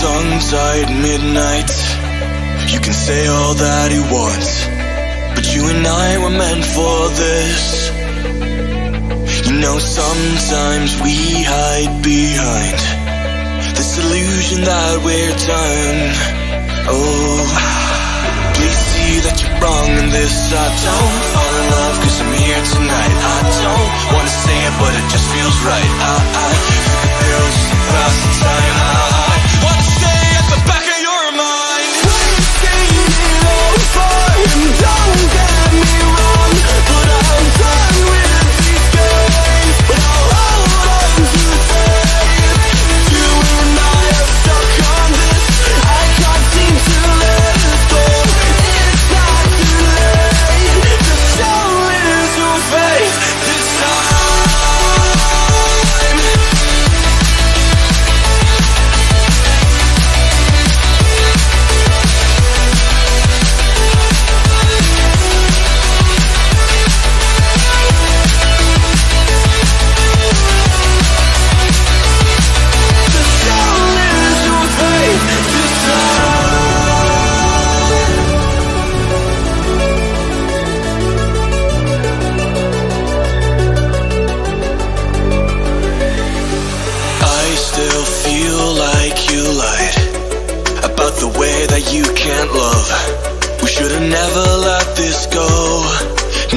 tongue-tied midnight. You can say all that you want But you and I were meant for this. You know sometimes we hide behind This illusion that we're done. Oh, can't love. We should've never let this go.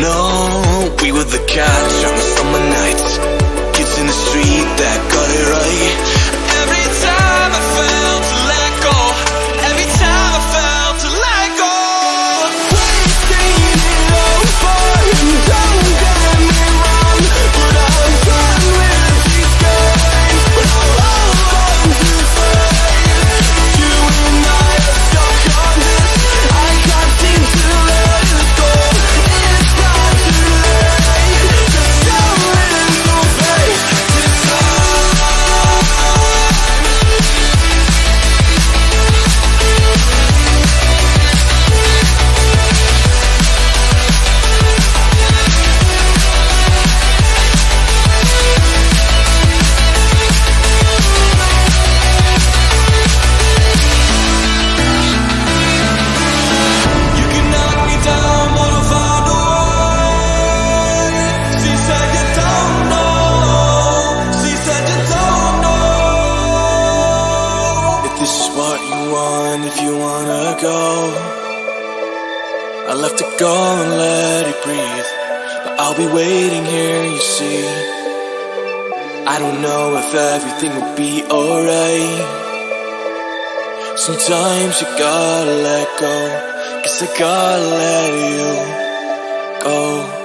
No, we were the catch on the summer nights. Kids in the street that got it right. what you want if you wanna go. I left it go and let it breathe. But I'll be waiting here, you see. I don't know if everything will be alright. Sometimes you gotta let go. Cause I gotta let you go.